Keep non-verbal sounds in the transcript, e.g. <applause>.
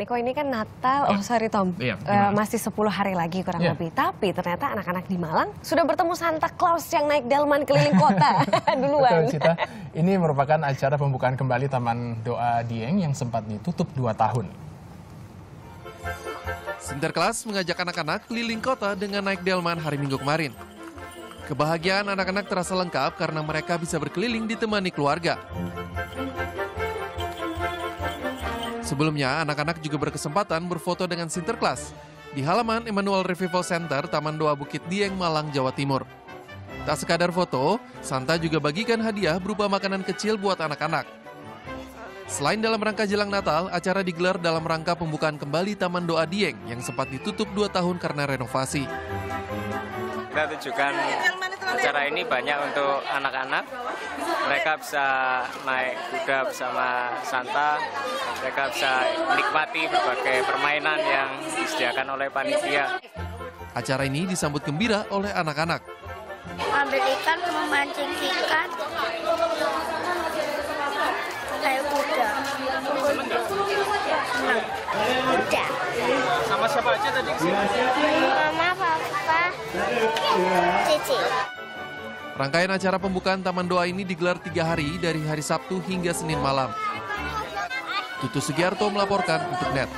Niko ini kan Natal, oh sorry Tom, Iya, Eh, gimana? masih 10 hari lagi kurang Iya. lebih. Tapi ternyata anak-anak di Malang sudah bertemu Santa Claus yang naik delman keliling kota <laughs> duluan. Betul, Cita. Ini merupakan acara pembukaan kembali Taman Doa Dieng yang sempat ditutup dua tahun. Sinterklas mengajak anak-anak keliling kota dengan naik delman hari Minggu kemarin. Kebahagiaan anak-anak terasa lengkap karena mereka bisa berkeliling ditemani keluarga. Sebelumnya, anak-anak juga berkesempatan berfoto dengan Sinterklas di halaman Emmanuel Revival Center, Taman Doa Bukit Dieng, Malang, Jawa Timur. Tak sekadar foto, Santa juga bagikan hadiah berupa makanan kecil buat anak-anak. Selain dalam rangka jelang Natal, acara digelar dalam rangka pembukaan kembali Taman Doa Dieng yang sempat ditutup dua tahun karena renovasi. Kita tujukan acara ini banyak untuk anak-anak. Mereka bisa naik kuda bersama Santa. Mereka bisa menikmati berbagai permainan yang disediakan oleh panitia. Acara ini disambut gembira oleh anak-anak. ambil ikan memancing ikan kayak kuda kuda Sama siapa aja tadi? Rangkaian acara pembukaan Taman Doa ini digelar tiga hari dari hari Sabtu hingga Senin malam. Tutu Sugiarto melaporkan untuk NET.